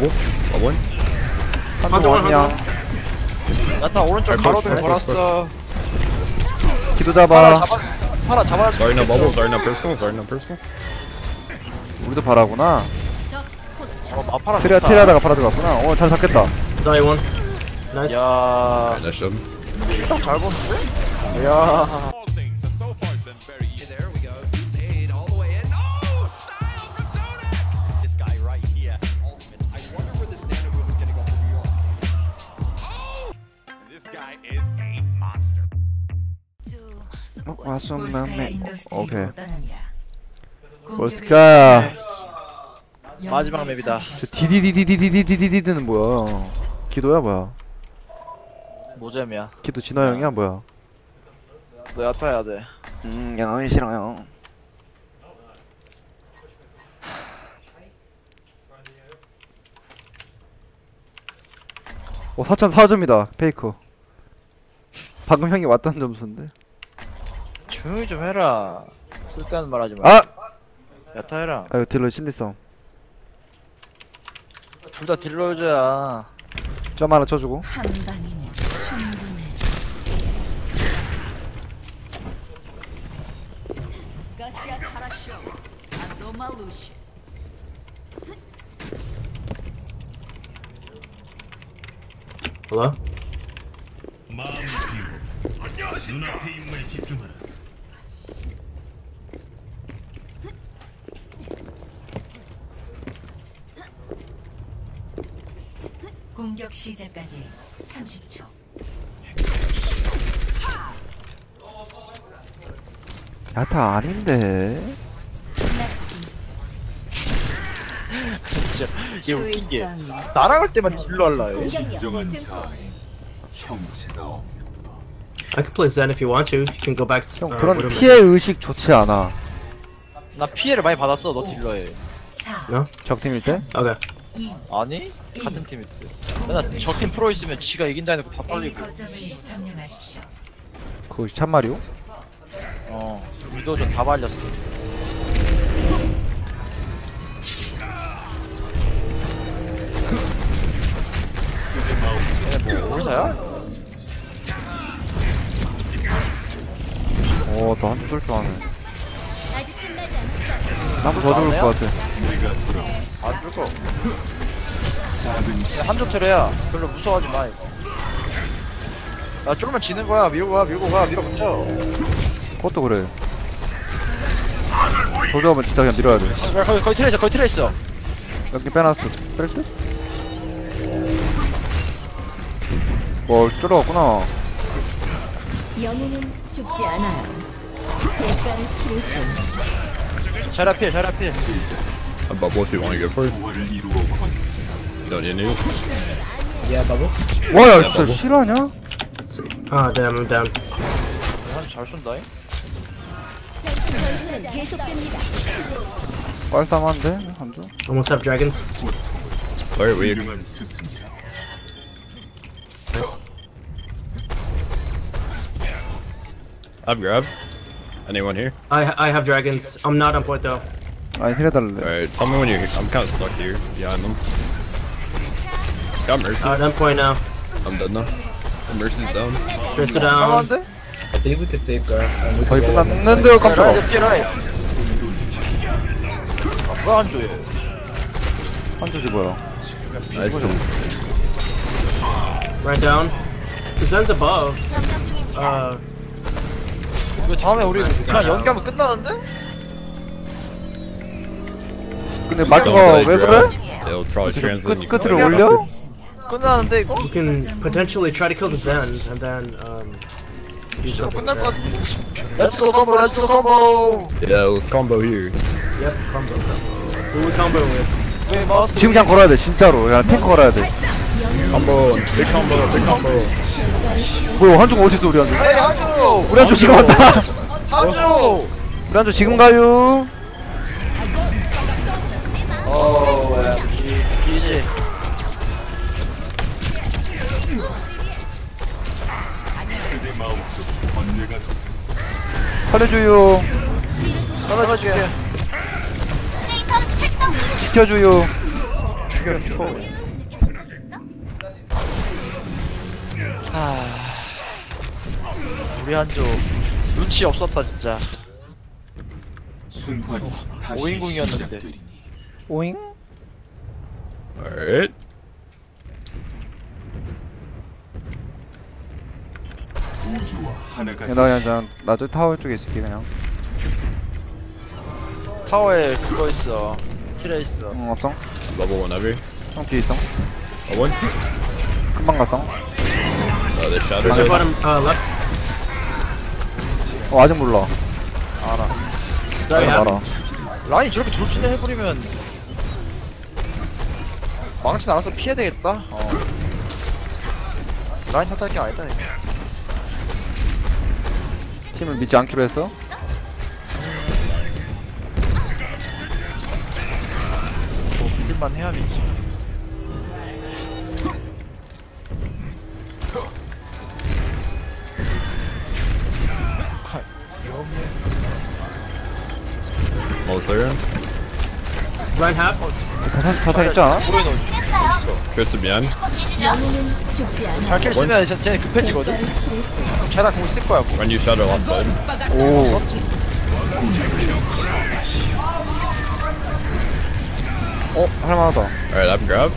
Bubble. Bubbling. 한쪽 한쪽 원이야 야타 오른쪽 잘 가로등 풀었어, 돌았어 기도 파라 잡아 잡아 파라 잡아야 bubble. Sorry, no personal. Sorry, no personal. 우리도 바라구나 어 파라 좋다. 트레하다가 바라 들어갔구나 어 잘 잡겠다 Die one. Nice. 야 Alright, nice job. 잘 보는데? 야 어, 와썸맘에 오케이. 월스카야 마지막 맵이다. 저 디디디디디디디디디디는 뭐야 기도야 뭐야 노잼이야 기도 진화 형이야 뭐야 너 야타 해야 돼음 양이 싫어요 오 4.4점이다 페이커 방금 형이 왔던 점수인데 조용히 좀 해라 쓸데없는 말 하지 마 아! 야타 해라 아유 딜러 실리성 둘 다 딜러줘야 점 하나 쳐주고 한 방이면 충분해. 가시아 카라쇼. 안도말루시. Hello? 공격 시작까지 30초. 야타 아닌데. 진짜 이게 웃긴 게 주인공. 나랑 할 때만 딜러 할라 해 I could play Zen if you want to. You can go back to 형 uh, 그런. 피해 의식 좋지 않아 나 피해를 많이 받았어 너 딜러해 4, 적팀일 때? Okay. 2, 아니? 같은 때 맨날 적팀 프로 있으면 지가 이긴다 해놓고 다1 떨리고 거점을 점령하십시오. 그것이 참말이오? 어 위도 좀다 말렸어 얘네 뭐 올사야? 어너 한줄 쏠줄 아네. 나도 더 죽을 것 같아. 안 죽어 그냥 한쪽 트레야. 별로 무서워하지 마 이거. 야 조금만 지는 거야. 밀고 가 밀고 가 밀어붙여. 그것도 그래. 도저하면 진짜 그냥 밀어야 돼. 야 거기 거기 트레 있어 거기 트레 있어 여기 빼놨어. 뺄 듯? 뭐 쫄아갔구나. 영웅은 죽지 않아요. 대가를 치를 뿐. Shut up here, shut up here. A bubble if you want to go for it. Don't you need? Yeah, bubble. 뭐야, 진짜 bubble. 실화냐? Ah, damn, I'm down. 잘 쏜다. 뻘쌈한데 한두. Almost have dragons. Very weird. Nice. Up grab. Anyone here? I I have dragons. I'm not on point though. Alright, tell me when you're here. I'm kind of stuck here behind them. Got Mercy. Alright, I'm point now. I'm done now. The Mercy's down. Mercy down. I think we could safeguard. Um, we could go control. 왜 안줘요? 안줘지 뭐야? 나이스 Right down. The sun's above. Uh... 이거 다음에 우리 그냥 연기하면 끝나는데? 근데 really 왜. 그래? They'll probably translate. 끝, 끝으로 올려? 끝나는데 이거? you can potentially try to kill the Zen and then um. do 진짜 something 끝날 것 that. 같아 렛츠고 컴보 렛츠고 컴보 Yeah, let's combo here. Yep, combo. Who we combo with? 왜 마우스 지금 그냥 걸어야 돼 진짜로 야 탱크 걸어야 돼 Combo, big combo, big combo. 뭐야 한주가 어딨어 우리 한주 에이 한조 우리 한주 지금 왔다. 한조 우리 한주 지금 가요. 어 이지 살려줘요. 떨어질게. 지켜줘요. 충격 초. 아, 우리 한조 눈치 없었다 진짜. 순환이 다시 오인궁이었는데. 시작되리니. 오잉? Alright. 우주와 하나가 야, 나 그냥 저, 나저 타워 쪽에 있을게 그냥 타워에 그거 있어. 트레 있어. 응 없어 Level whenever. 형 뒤에 있어 one. 금방 갔어 Oh, they bottom uh, left. 어 아직 몰라 알아. 나 야. 알아 라인 저렇게 돌진을 해버리면 망치 나눠서 피해야 되겠다. 어. 라인 탓할 게 아니다 이거. 팀을 믿지 않기로 했어? 뭐 믿을만 해야 믿지. 자탄, 자탄 있지 않아? 모르는 Chris bien. 영웅은 죽지 않아. 잘킬 쓰면 쟤- 쟤네 급해지거든. 대가를 치를 뿐. 쟤다 공쓸 거야. 뭐. When you shatter left side. 오 어? 할만하다 Alright, I'm grab.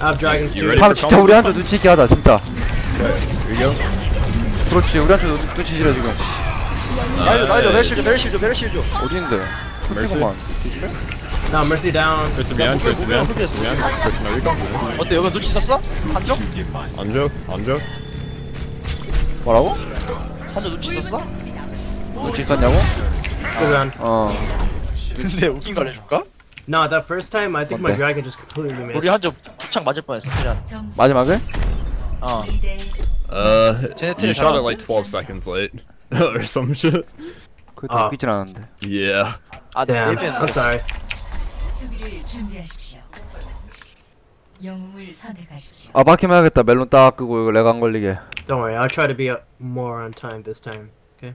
I have dragons You ready? 다음 진짜 우리 한쪽 눈치 있게 하자 진짜 Okay, here you go. 그렇지 우리 한쪽 눈- 눈치 지려 지금 나이도 나이도 메르실 줘 메르실 줘 메르실 줘. 어디인데? Mercy. 잠깐만 No, Mercy down. Chris bien. Chris bien. Chris bien. Chris no recon. 어때 여기 눈치 썼어? 한쪽? Anjo. Anjo. 뭐라고? 한쪽 눈치 썼어? 눈치? Go down. 어 근데 웃긴 거 알려줄까? No, that first time I think my dragon just completely missed. 우리 한쪽 북창 맞을 뻔했어. 그냥. 마지막에? 어. 2대 Uh, you 텔 shot it like 12 seconds late. Or some shit. 그게 아. 웃기진 않았는데 Yeah. 아, 내 Damn. I'm sorry. 수비를 준비하십시오. 영웅을 선택하십시오. 아 막히면 하겠다 멜론 딱 끄고 이거 렉안 걸리게 Don't worry, I'll try to be uh, more on time this time. Okay.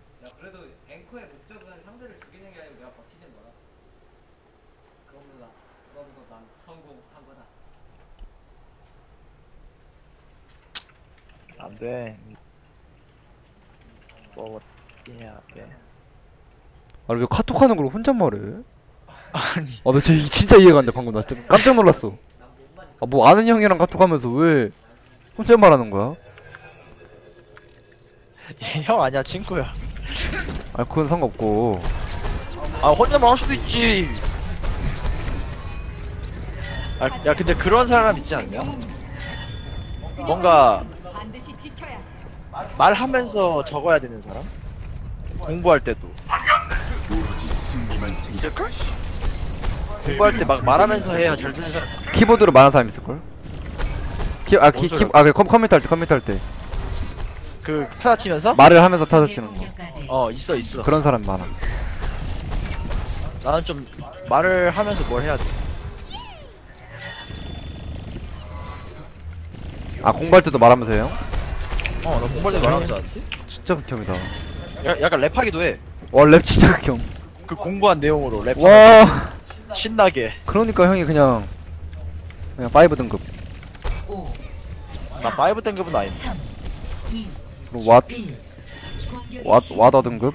안 돼. 뭐, 해야 돼. 아왜 카톡 하는 걸 혼잣말해? 아니. 아나 진짜, 이해가 안 돼 방금 나 진짜 깜짝 놀랐어 아 뭐 아는 형이랑 카톡 하면서 왜 혼잣말하는 거야? 형 아니야, 친구야. 아 그건 상관없고 아, 혼자만 할 수도 있지. 아, 야, 근데 그런 사람 있지 않냐? 뭔가 말하면서 적어야 되는 사람? 공부할 때도 있을걸? 공부할 때 막 말하면서 해야 잘 되는 사람 있어. 키보드로 말하는 사람 있을걸? 키, 아, 키, 뭔 키, 소리야? 아, 그 컴, 컴퓨터 할 때, 컴퓨터 할 때. 그 타자 치면서? 말을 하면서 타자 치는 거. 어 있어 있어 그런 사람 많아. 나는 좀 말을 하면서 뭘 해야 돼 아, 공부할 때도 말하면서 해요? 어, 나 공부할 때 말하면서 하는데? 진짜 극혐이다. 야, 약간 랩하기도 해. 와, 랩 진짜 극혐. 그 공부한 내용으로 랩. 와, 신나게. 그러니까 형이 그냥, 그냥 5 등급. 5, 나5 등급은 아닌데. 3, 2, 그리고 왓, 1. 공격이 왓, 시작. 와더 등급.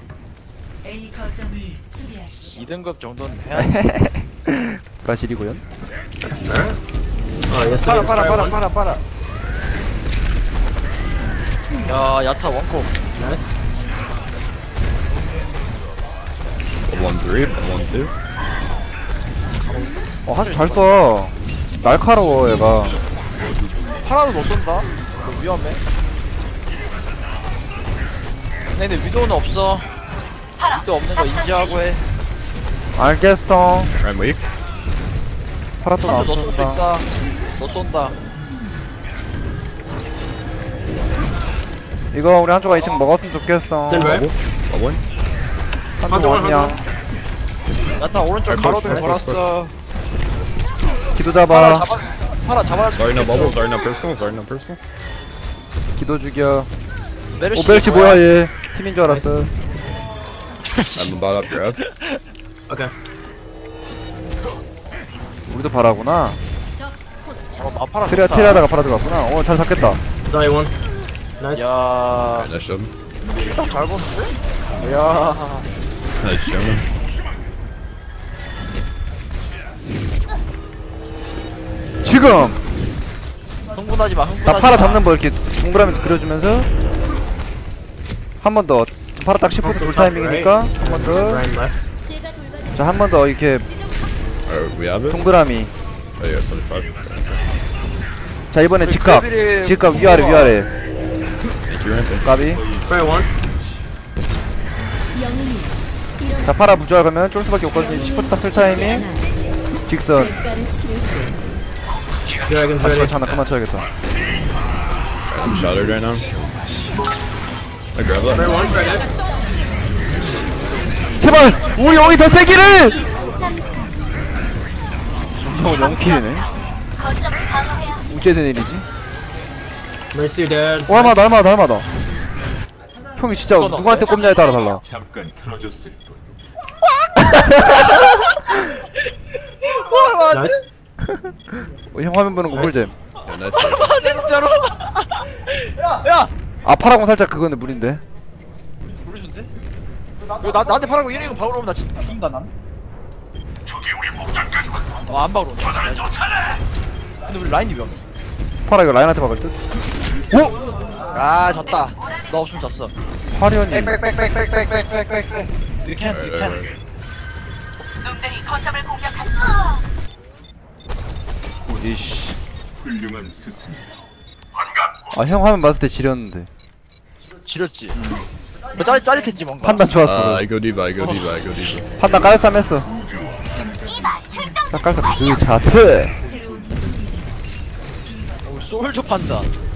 A 거점을 수비하십시오. 2등급 정도는 해야 돼. 브라질이고요. Oh, yes. 빨아, 빨아. 빨아, 빨아, 빨아. 야, 야타 원콤. Nice. One three. One two. 어, 한잘 써. 날카로워, 얘가. 하나도 못 쏜다. 이거 위험해. 근데 위도는 없어. 위도 없는 거 인지하고 해. 알겠어. I'm weak. 파라또 너 쏜다. 너 쏜다. 이거 우리 한조가 2층 먹었으면 좋겠어. One. 한조 원이야. 야타 오른쪽 가로등 걸었어. 기도 파라 잡아. 잡아. 파라 잡아야 Sorry, no bubble. Sorry, no personal. Sorry, no personal. 기도 죽여. 메르시. 오벨치 뭐야, 얘. 팀인 줄 알았어. I'm about up grab. Okay. 우리도 바라구나. 어 마파라 트레 좋다. 트레하다가 팔아 들어갔구나 어잘 잡겠다 Nice. 야 Nice job. 잘 보는데? 야 Nice job. 지금 흥분하지 마 흥분하지 나 파라 마. 잡는 거 이렇게 동그라미 그려주면서 한 번 더 파라 딱 10분 돌 타이밍이니까 한 번 더. 자 한 번 더 이렇게 Alright, we have it? 동그라미 Oh yeah, 75. 자 이번에 직각 직각 위아래 위아래. 까비 Fire one. 자 파라 부조화 가면 쫄 수밖에 없거든요 10분 딱쓸 타이밍 직선 ready. 저거 하나 그만 쳐야겠다 I'm shattered right now. I grab that. one. Dragon. 제발 우리 영이 더 세기를 정성은 영킬이네 어째된 일이지? Mercy dead. 어 할마다 할마다 할마다 형이 진짜 누구한테 꼽냐에 따라 달라 잠깐 틀어줬을 뿐. Nice. 어, 형 화면 보는 거 꿀잼 nice. job. 진짜로 야아 파라곤 살짝 그거는 무리인데 모르신데? 이거 나, 나한테 파라고 이런 거 박으러 오면 나 진짜 죽는다 난 어 안 박으러 온다 근데 우리 라인이 위험해 파라 이거 라인한테 박을 듯? 오! 아 졌다. 너 없으면 졌어. 화련이 빽빽빽빽빽빽빽빽빽 이렇게 한 이렇게 Alright, 한 alright. 이씨. 훌륭한 스승. 아형 화면 봤을 때 지렸는데. 지렸지. 뭐 짜릿, 짜릿했지 뭔가. 판단 좋았어. diva, I go diva, I go diva. 판단 깔쌈했어. 딱 깔쌈. 그 수비지. 오, 판다 이거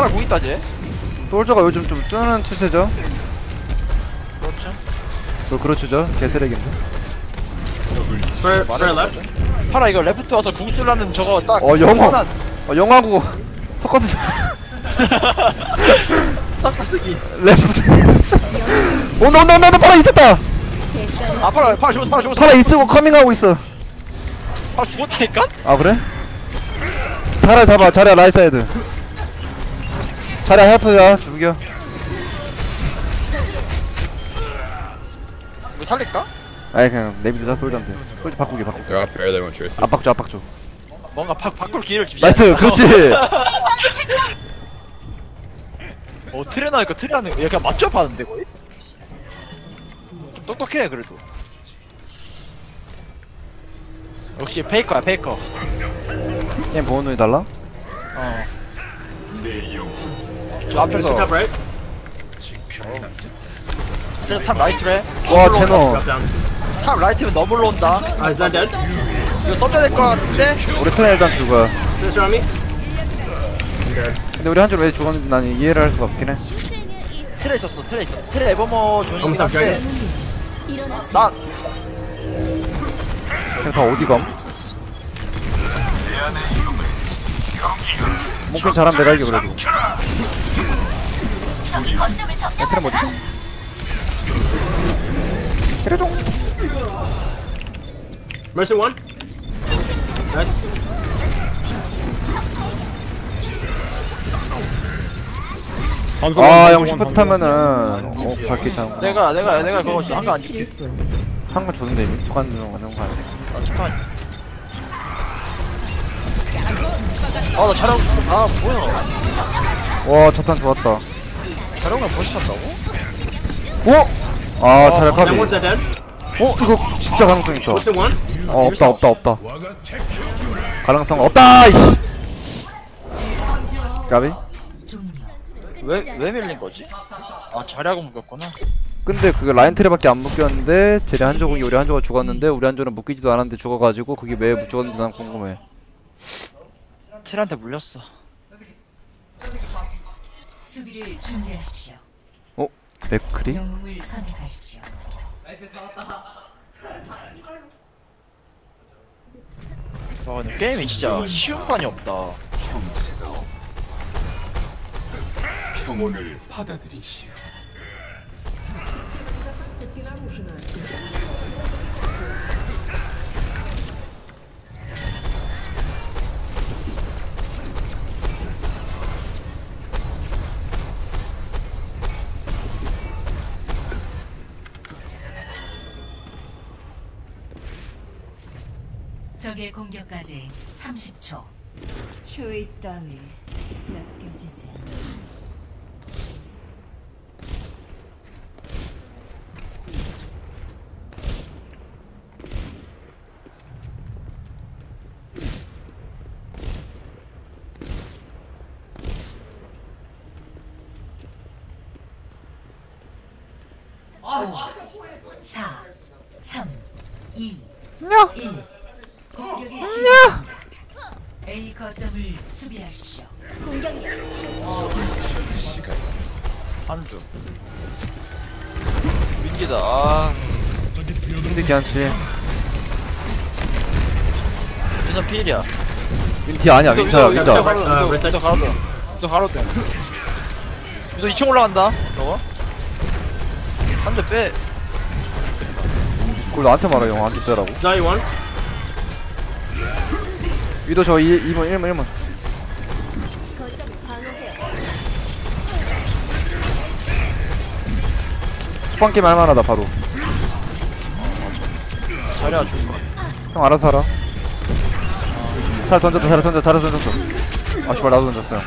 파라 공 있다 쟤. 솔저가 요즘 좀 뜨는 추세죠? 그렇죠. 그 그렇죠 개쓰레기인데. Fire. Fire left. 파라 이거 레프트 와서 궁 쓰려면 저거 딱 어 영어. 어 영화고 섞어서 딱 쓰기. 레프트. 온다 온다 온다 온다 파라 있었다! 아 파라 파라 죽었어 파라 죽었어. 파라 있으고 커밍하고 있어. 파라 죽었다니까? 아 그래? 자리야 잡아 자리야 라이사이드 자리야 헬프야 죽여 이거 살릴까? 아이 그냥 내비두자 솔드한테 솔드 바꾸기 바꾸기 They're off air, they won't trace it. 압박 줘 압박 줘 뭔가 바, 바꿀 기회를 주지 나이스? 그렇지 어 트레 나니까 트레 하는 거 약간 맞춰 봤는데 거의? 좀 똑똑해 그래도 역시 페이커야 페이커 얘 보는 눈이 달라? 어 저 앞에서 top right. 트레 탑 라이트래 와 down. 탑 라이트면 너무 올라온다 Ah, is that dead? 이거 써줘야 될것 같은데? 우리 클랜 일단 죽어 me. 근데 우리 한줄 왜 죽었는지 난 이해를 할 수가 없긴 해 트레 있었어 트레 있었어 트레 에버머 조심히 검사 한데 나 그냥 다 어디 감? 목표 잘하면 내가 이겨 그래도 애트라 뭐지? 세레종 Mercy one. 아, 형 슈퍼 타면은 어, 밝게 타는 거. 내가 내가 내가 그거 한거 아니지? 한거 좋은데 미투간 누는 거는 거 아니야? 아 잠깐. 아나 촬영 아 뭐야? 와, 저탄 좋았다. 벌써 쳤다고? 오! 아, 카비. A dead. 어, 이거 진짜 가능성 있어. 어, 없다, 없다, 없다. 가능성 없다. 이씨. 까비? 왜, 왜 밀린 거지? 아, 자리하고 묶였구나. 근데 그게 라인 트레밖에 안 묶였는데 쟤네 한조공이 우리 한조가 죽었는데 우리 한조는 묶이지도 않았는데 죽어가지고 그게 왜 죽었는지 난 궁금해. 텔한테 물렸어. 수비를 준비하십시오. 어? 맥크리? 영웅을 선택하십시오. 와, 근데 게임이 진짜 쉬운 관이 없다. 평온을 받아들이시오. 적의 공격까지 30초. 추위 따위 느껴지지 않아. 오, 4, 3, 2, 1. 공격이 시작합니다. A 거점을 수비하십시오. 한주 민기다 아 힘들게 않지 민선 필이야 윈티 아니야. 윈터야 위도 윈터 가로등 아, 위도 위도 가로등. 위도 가로등. 위도 2층 올라간다 저거? 한대 빼. 그걸 나한테 말아 형. 안줄 빼라고. Zai one. 위도 저 2, 2번 1번 1번. 스펀 게임 할만하다 바로. 자리야 죽어 형 알아서 하라. 잘 던졌다 잘 던졌다 잘 던졌어 아 씨발 나도 던졌어 형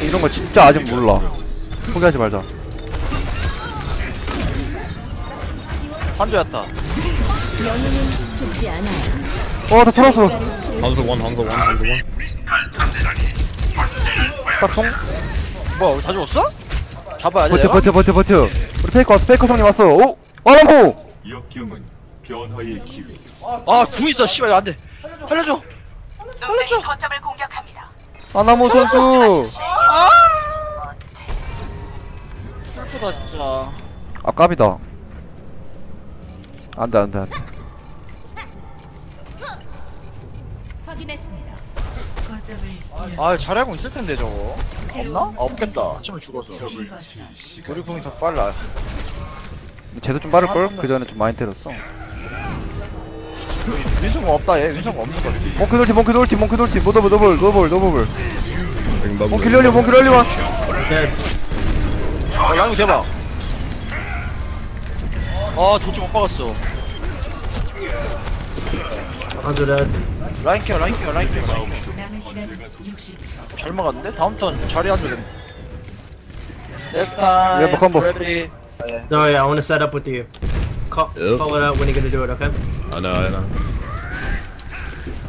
이런 거 진짜 아직 몰라. 포기하지 말자. 한주였다 죽지 않아요. 어 다 털었어 Hanzo one, Hanzo one, Hanzo one. 딱통 뭐야 우리 다 죽었어? 잡아야 돼 버텨 내가? 버텨 버텨 버텨 우리 페이커 왔어 페이커 형님 왔어 오! 아람호! 역경은 변화의 기회. 아궁 있어 씨발 이거 안돼 살려줘 살려줘 아나모 선수 슬프다 진짜 아 깝이다 안돼 안돼 안돼 확인했습니다. 거점을. 아 자리하고 있을 텐데 저거 없나? 아 없겠다 지금 죽어서. 우리 궁이 더 빨라 쟤도 좀 빠를걸? 그 전에 좀 많이 때렸어 윈성공 없다 얘 윈성공 없는 거 같아 몽크 돌팀 몽크 돌팀 몽크 돌팀 노더블 노블 노블 노블. 몽크 릴리 몽크 릴리 와 Dead. 어 양이 대박 아 도치 못 박았어 dead. 라인 케어 라인 케어 라인 케어 남은 시간 60초. 잘 막았는데? 다음 턴 자리 안 되겠네 Next time Yeah, 컴보. ready No, yeah, I want to set up with you. Call, Yep. call it out when you're gonna do it, okay? I know, I know.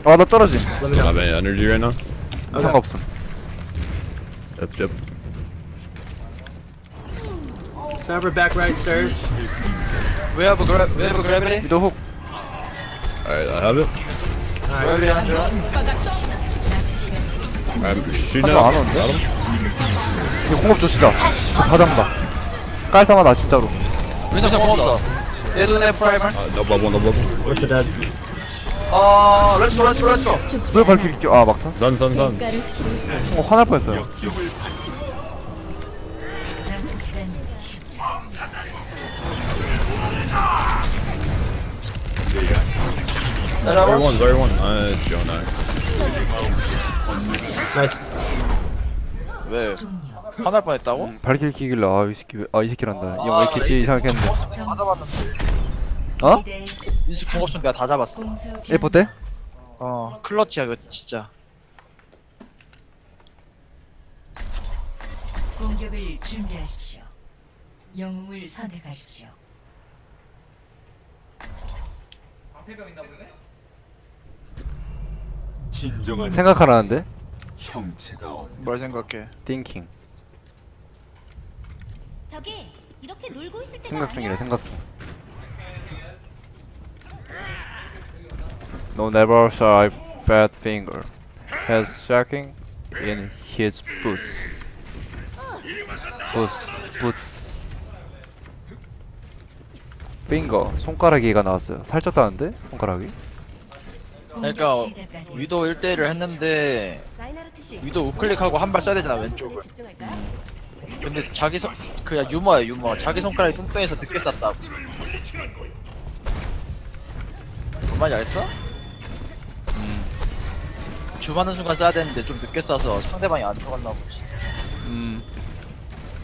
아나 떨어짐 Let me I know. have any energy right now. 상관없음 Yep, yep. Cyber back right stairs. We have a grab we have a gravity 위도 훅 Alright, I have it. gravity 한 줄 I'm shooting 한명 안 out. 오는데? 이거 공업 줘 진짜 다 잡는다 깔끔하다 진짜로 윈성공 없어 예전에 프라이머 Uh, no bubble, no bubble. Where's your dead? 아 렛츠고 렛츠고 렛츠고 죽지 왜 않아요. 발키리 아 막타? Sun, sun, sun. 대가를 치르. 어 화날 뻔했어요 Very one, very one. Nice, Jonah. Nice. 왜. 화날 뻔했다고? 발키리 키길래 아이 새끼 왜- 아이 새끼란다 이 형 왜 이렇게 찌 이상하게 했는데 어? 2대 인식 궁 없으면 내가 다 잡았어 공수 1포 때? 어 클러치야 이거 진짜 공격을 준비하십시오. 영웅을 선택하십시오. 진정한 생각하라는데? 형체가 없. 뭘 생각해? 띵킹 저기 이렇게 놀고 있을 때가 생각 아니야. 중이래 생각 중 No never saw a fat finger. Has shocking in his boots. Boots boots. Finger 손가락이가 나왔어요. 살쪘다는데? 손가락이? 그러니까 위도 1대1을 했는데. 위도 우클릭하고 한발 쏴야 되잖아 왼쪽을. 집중할까요? 근데 자기 손 그냥 유머야 유머. 자기 손가락이 뚱뚱해서 늦게 쐈다고 뭔 말인지 알겠어? 음. 줌하는 순간 쏴야 되는데 좀 늦게 쏴서 상대방이 안 들어갔나 보지 음.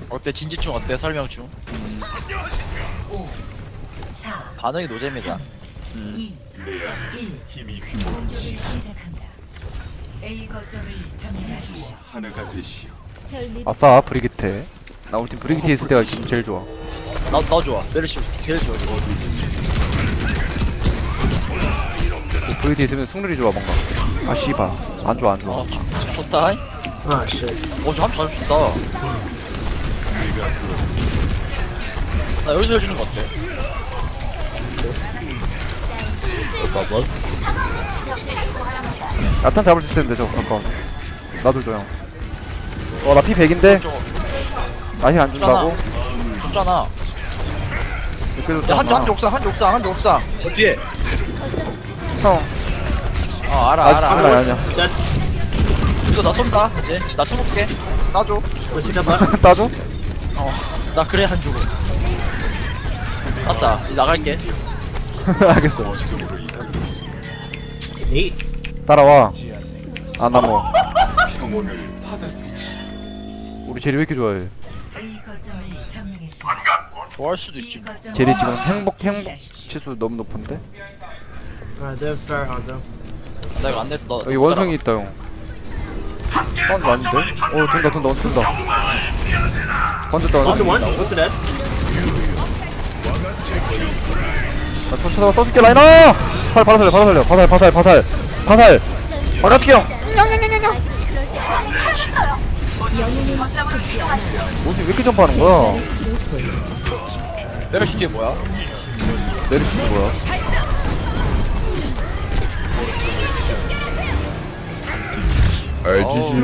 어때? 진지충 어때? 설명충? 4, 반응이 노잼이다. 2, 레아 1. 힘이 휘몰 공격을 시작합니다. A 거점을 점령하십시오. 하나가 되시오. 아싸 브리기테 나 우리 팀 브리기테 있을 때가 지금 제일 좋아 나, 나 좋아. 메르시 제일 좋아. 이거. 브리기테 있으면 승률이 좋아 뭔가 아 씨발 안 좋아 안 좋아 어, 좋다. Ah, shit. 어, 저함잘 줬다. 나 여기서 해주는 거 어때? 야탄 잡을 수 있는데 저거 아까워 나도 줘요 어나 피 100인데 저거 나힐 안 준다고? 줬잖아. 그래도 야, 한쪽, 한쪽 옥상, 한쪽 옥상, 한쪽 옥상. 어, 뒤에. 형 어, 알아, 알아, 알아. 아니야 이거 나 쏜다, 이제. 나 쏘볼게. Let's see that button. 따줘? 어, 나 그래 한 주고. 맞다, 이제 나갈게. 알겠어 Neat. 따라와 아나뭐 평온을 받아들이시오. 우리 제리 왜 이렇게 좋아해. 좋아할 수도 있지. 제리 지금 행복 행복. 치수 너무 높은데? 나 이거 안 냈, 너. 여기 원숭이 있다 형 사운드 아닌데? 어 돈다 건졌다 Ulti 원 one. Ulti dead. 나 쫓아다가 써줄게 라이너! 팔 바로 살려 바로 살려. 바살 바살 바살. 바살. 바라키 형 뭐지? 왜 이렇게 점프하는 거야? 메르시 뒤에 뭐야? 내리치 뭐야?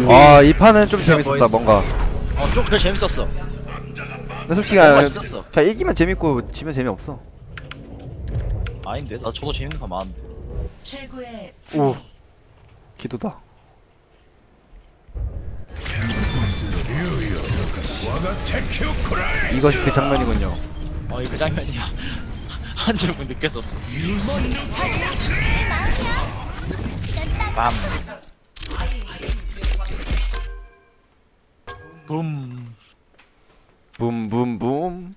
아이 판은 좀 재밌었다 뭔가. 어, 좀 그래 재밌었어. 근데 솔직히 뭔가 아, 있었어. 자 이기면 재밌고 지면 재미없어 아닌데? 나 저도 재밌는 거 많은데. 최고의 오 기도다 이것이 그 장면이군요 어, 이그 장면이야. 한 줄분 느꼈었어. 붐붐붐